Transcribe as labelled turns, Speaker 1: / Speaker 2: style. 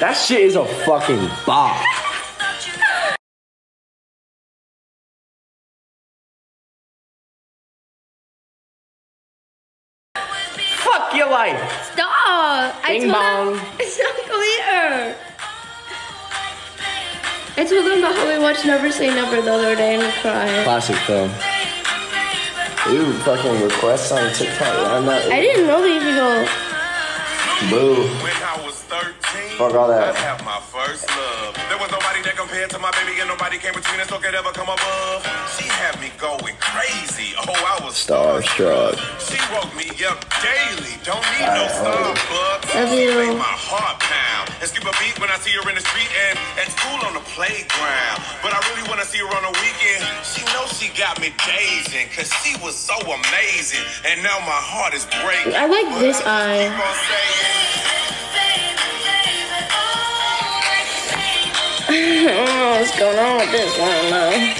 Speaker 1: That shit is a fucking bop. Fuck your life.
Speaker 2: Stop! I
Speaker 1: Bing
Speaker 2: told
Speaker 1: bong.
Speaker 2: him stop come here. I told him about how we watched Never Say Never the other day and we cried.
Speaker 1: Classic film. Ooh, fucking requests on TikTok. I'm not.
Speaker 2: I didn't know these people.
Speaker 1: Boo.
Speaker 3: When I 13,
Speaker 1: Fuck all that.
Speaker 3: I had my first love. There was nobody that compared to my baby, and nobody came between us or could ever come above. She had me going crazy. Oh, I was
Speaker 1: Starstruck.
Speaker 3: She woke me up daily. Don't need no Starbucks.
Speaker 2: Love
Speaker 3: She
Speaker 2: you.
Speaker 3: make my heart pound. And skip a beat when I see her in the street and at school on the playground. But I really want to see her on the weekend. She knows she got me dazing, cause she was so amazing. And now my heart is breaking.
Speaker 2: I like this eye. I don't know what's going on with this one though.